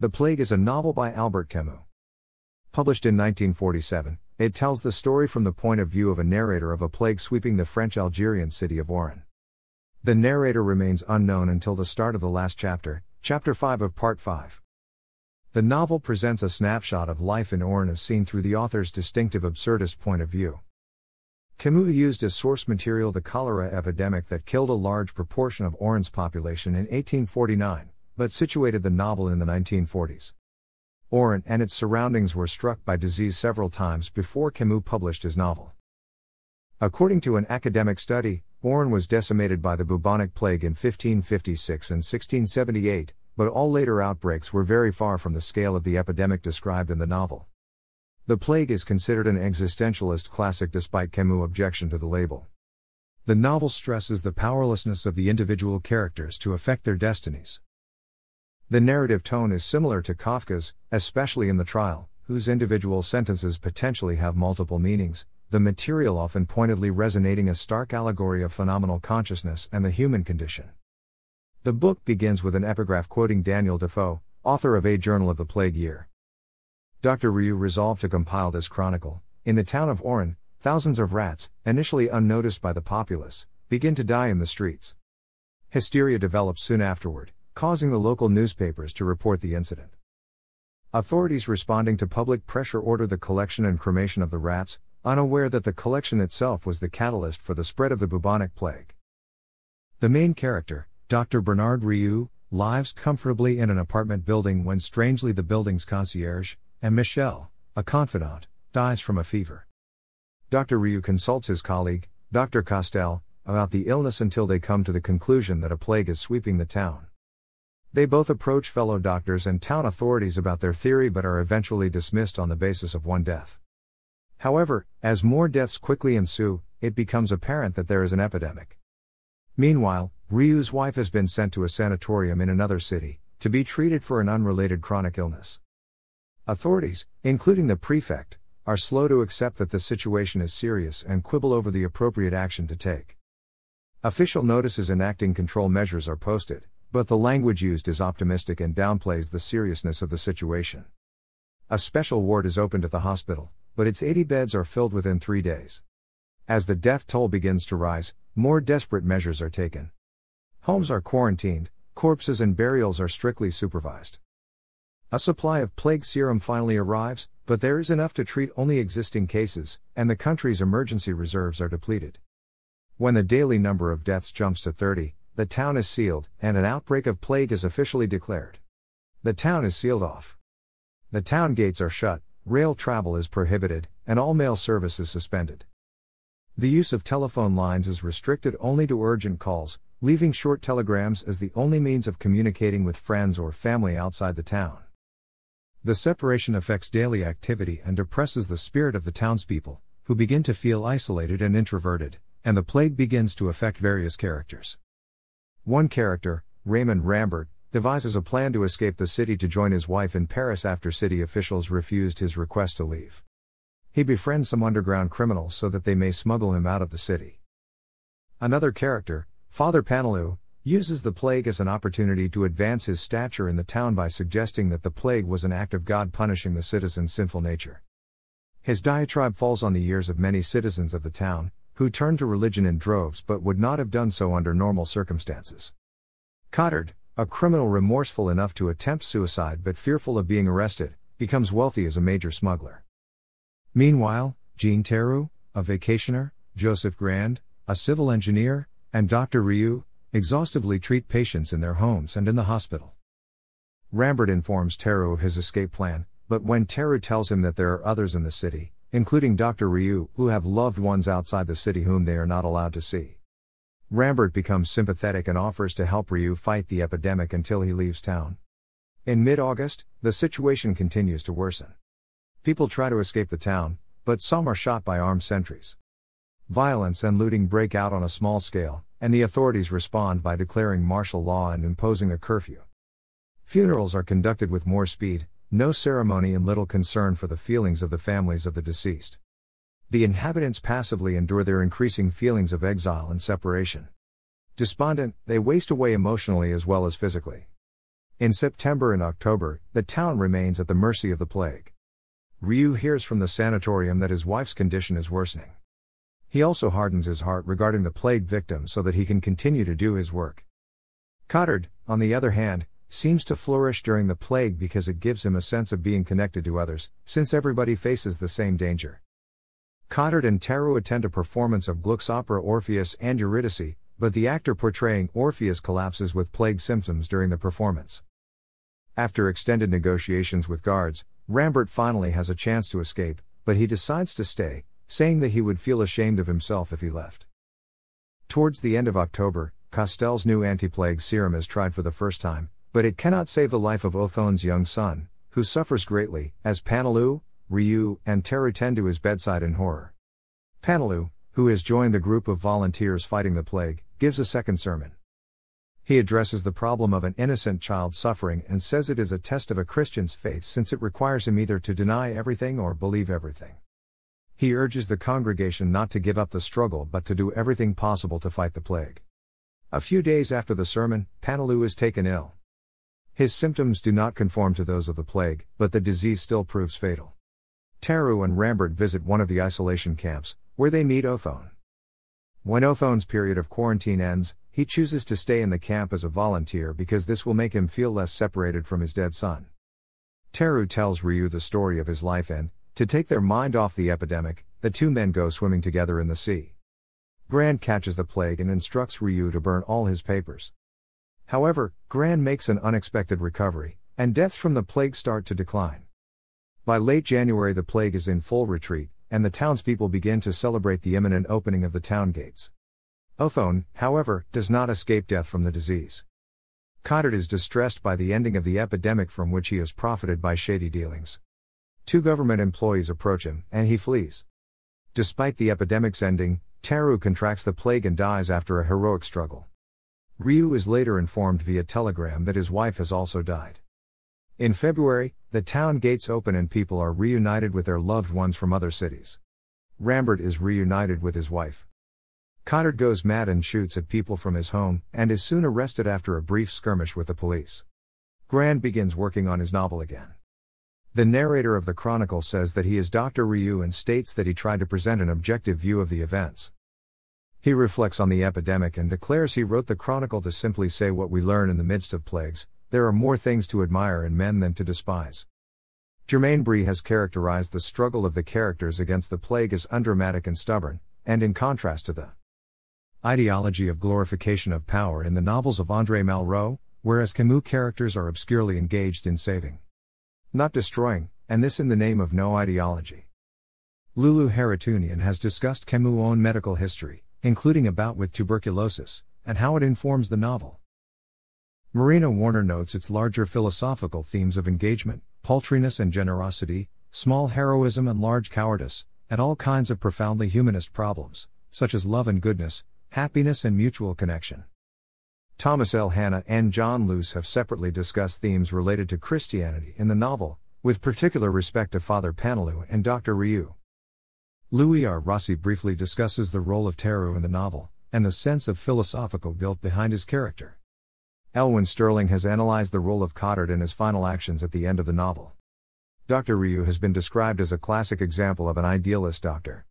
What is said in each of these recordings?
The Plague is a novel by Albert Camus. Published in 1947, it tells the story from the point of view of a narrator of a plague sweeping the French Algerian city of Oran. The narrator remains unknown until the start of the last chapter, chapter 5 of part 5. The novel presents a snapshot of life in Oran as seen through the author's distinctive absurdist point of view. Camus used as source material the cholera epidemic that killed a large proportion of Oran's population in 1849, but situated the novel in the 1940s. Oran and its surroundings were struck by disease several times before Camus published his novel. According to an academic study, Oran was decimated by the bubonic plague in 1556 and 1678, but all later outbreaks were very far from the scale of the epidemic described in the novel. The Plague is considered an existentialist classic despite Camus' objection to the label. The novel stresses the powerlessness of the individual characters to affect their destinies. The narrative tone is similar to Kafka's, especially in the trial, whose individual sentences potentially have multiple meanings, the material often pointedly resonating a stark allegory of phenomenal consciousness and the human condition. The book begins with an epigraph quoting Daniel Defoe, author of A Journal of the Plague Year. Dr. Rieux resolved to compile this chronicle. In the town of Oran, thousands of rats, initially unnoticed by the populace, begin to die in the streets. Hysteria develops soon afterward, causing the local newspapers to report the incident. Authorities responding to public pressure order the collection and cremation of the rats, unaware that the collection itself was the catalyst for the spread of the bubonic plague. The main character, Dr. Bernard Rieux, lives comfortably in an apartment building when strangely the building's concierge, and Michel, a confidant, dies from a fever. Dr. Rieux consults his colleague, Dr. Castel, about the illness until they come to the conclusion that a plague is sweeping the town. They both approach fellow doctors and town authorities about their theory but are eventually dismissed on the basis of one death. However, as more deaths quickly ensue, it becomes apparent that there is an epidemic. Meanwhile, Rieux's wife has been sent to a sanatorium in another city, to be treated for an unrelated chronic illness. Authorities, including the prefect, are slow to accept that the situation is serious and quibble over the appropriate action to take. Official notices enacting control measures are posted, but the language used is optimistic and downplays the seriousness of the situation. A special ward is opened at the hospital, but its 80 beds are filled within three days. As the death toll begins to rise, more desperate measures are taken. Homes are quarantined, corpses and burials are strictly supervised. A supply of plague serum finally arrives, but there is enough to treat only existing cases, and the country's emergency reserves are depleted. When the daily number of deaths jumps to 30, the town is sealed, and an outbreak of plague is officially declared. The town is sealed off. The town gates are shut, rail travel is prohibited, and all mail service is suspended. The use of telephone lines is restricted only to urgent calls, leaving short telegrams as the only means of communicating with friends or family outside the town. The separation affects daily activity and depresses the spirit of the townspeople, who begin to feel isolated and introverted, and the plague begins to affect various characters. One character, Raymond Rambert, devises a plan to escape the city to join his wife in Paris after city officials refused his request to leave. He befriends some underground criminals so that they may smuggle him out of the city. Another character, Father Paneloux, uses the plague as an opportunity to advance his stature in the town by suggesting that the plague was an act of God punishing the citizens' sinful nature. His diatribe falls on the ears of many citizens of the town, who turned to religion in droves but would not have done so under normal circumstances. Cottard, a criminal remorseful enough to attempt suicide but fearful of being arrested, becomes wealthy as a major smuggler. Meanwhile, Jean Tarrou, a vacationer, Joseph Grand, a civil engineer, and Dr. Rieux, exhaustively treat patients in their homes and in the hospital. Rambert informs Tarrou of his escape plan, but when Tarrou tells him that there are others in the city, including Dr. Rieux, who have loved ones outside the city whom they are not allowed to see. Rambert becomes sympathetic and offers to help Rieux fight the epidemic until he leaves town. In mid August, the situation continues to worsen. People try to escape the town, but some are shot by armed sentries. Violence and looting break out on a small scale, and the authorities respond by declaring martial law and imposing a curfew. Funerals are conducted with more speed, no ceremony, and little concern for the feelings of the families of the deceased. The inhabitants passively endure their increasing feelings of exile and separation. Despondent, they waste away emotionally as well as physically. In September and October, the town remains at the mercy of the plague. Rieux hears from the sanatorium that his wife's condition is worsening. He also hardens his heart regarding the plague victim so that he can continue to do his work. Cottard, on the other hand, seems to flourish during the plague because it gives him a sense of being connected to others, since everybody faces the same danger. Cottard and Tarrou attend a performance of Gluck's opera Orpheus and Eurydice, but the actor portraying Orpheus collapses with plague symptoms during the performance. After extended negotiations with guards, Rambert finally has a chance to escape, but he decides to stay, saying that he would feel ashamed of himself if he left. Towards the end of October, Castel's new anti plague serum is tried for the first time, but it cannot save the life of Othon's young son, who suffers greatly, as Paneloux, Rieux, and Tarrou tend to his bedside in horror. Paneloux, who has joined the group of volunteers fighting the plague, gives a second sermon. He addresses the problem of an innocent child suffering and says it is a test of a Christian's faith since it requires him either to deny everything or believe everything. He urges the congregation not to give up the struggle but to do everything possible to fight the plague. A few days after the sermon, Paneloux is taken ill. His symptoms do not conform to those of the plague, but the disease still proves fatal. Tarrou and Rambert visit one of the isolation camps, where they meet Othon. When Othon's period of quarantine ends, he chooses to stay in the camp as a volunteer because this will make him feel less separated from his dead son. Tarrou tells Rieux the story of his life and, to take their mind off the epidemic, the two men go swimming together in the sea. Grand catches the plague and instructs Rieux to burn all his papers. However, Grand makes an unexpected recovery, and deaths from the plague start to decline. By late January, the plague is in full retreat, and the townspeople begin to celebrate the imminent opening of the town gates. Othon, however, does not escape death from the disease. Cottard is distressed by the ending of the epidemic from which he has profited by shady dealings. Two government employees approach him, and he flees. Despite the epidemic's ending, Tarrou contracts the plague and dies after a heroic struggle. Rieux is later informed via telegram that his wife has also died. In February, the town gates open and people are reunited with their loved ones from other cities. Rambert is reunited with his wife. Cottard goes mad and shoots at people from his home, and is soon arrested after a brief skirmish with the police. Grand begins working on his novel again. The narrator of the chronicle says that he is Dr. Rieux and states that he tried to present an objective view of the events. He reflects on the epidemic and declares he wrote the chronicle to simply say what we learn in the midst of plagues there are more things to admire in men than to despise. Germaine Brée has characterized the struggle of the characters against the plague as undramatic and stubborn, and in contrast to the ideology of glorification of power in the novels of André Malraux, whereas Camus characters are obscurely engaged in saving, not destroying, and this in the name of no ideology. Lulu Haritounian has discussed Camus' own medical history, including a bout with tuberculosis, and how it informs the novel. Marina Warner notes its larger philosophical themes of engagement, paltriness and generosity, small heroism and large cowardice, and all kinds of profoundly humanist problems, such as love and goodness, happiness and mutual connection. Thomas L. Hanna and John Luce have separately discussed themes related to Christianity in the novel, with particular respect to Father Paneloux and Dr. Rieux. Louis R. Rossi briefly discusses the role of Tarrou in the novel, and the sense of philosophical guilt behind his character. Elwyn Sterling has analyzed the role of Cottard and his final actions at the end of the novel. Dr. Rieux has been described as a classic example of an idealist doctor.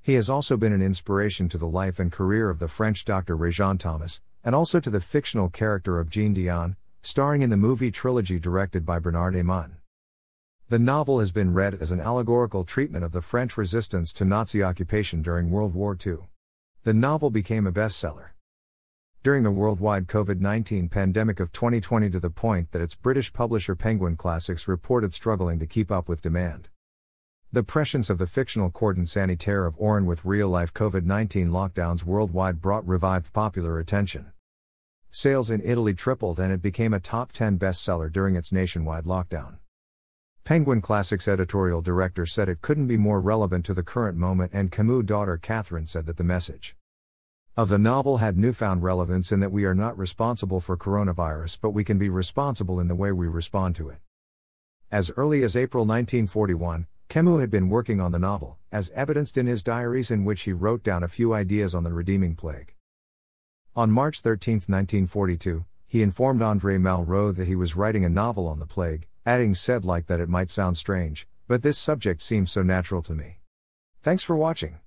He has also been an inspiration to the life and career of the French doctor Réjean Thomas, and also to the fictional character of Jean Dion, starring in the movie trilogy directed by Bernard Émond. The novel has been read as an allegorical treatment of the French resistance to Nazi occupation during World War II. The novel became a bestseller. During the worldwide COVID 19 pandemic of 2020, to the point that its British publisher Penguin Classics reported struggling to keep up with demand. The prescience of the fictional cordon sanitaire of Oran with real life COVID 19 lockdowns worldwide brought revived popular attention. Sales in Italy tripled and it became a top 10 bestseller during its nationwide lockdown. Penguin Classics editorial director said it couldn't be more relevant to the current moment, and Camus' daughter Catherine said that the message of the novel had newfound relevance in that we are not responsible for coronavirus, but we can be responsible in the way we respond to it. As early as April 1941, Camus had been working on the novel, as evidenced in his diaries in which he wrote down a few ideas on the redeeming plague. On March 13, 1942, He informed Andre Malraux that he was writing a novel on the plague, adding said like that it might sound strange, but this subject seems so natural to me. Thanks for watching.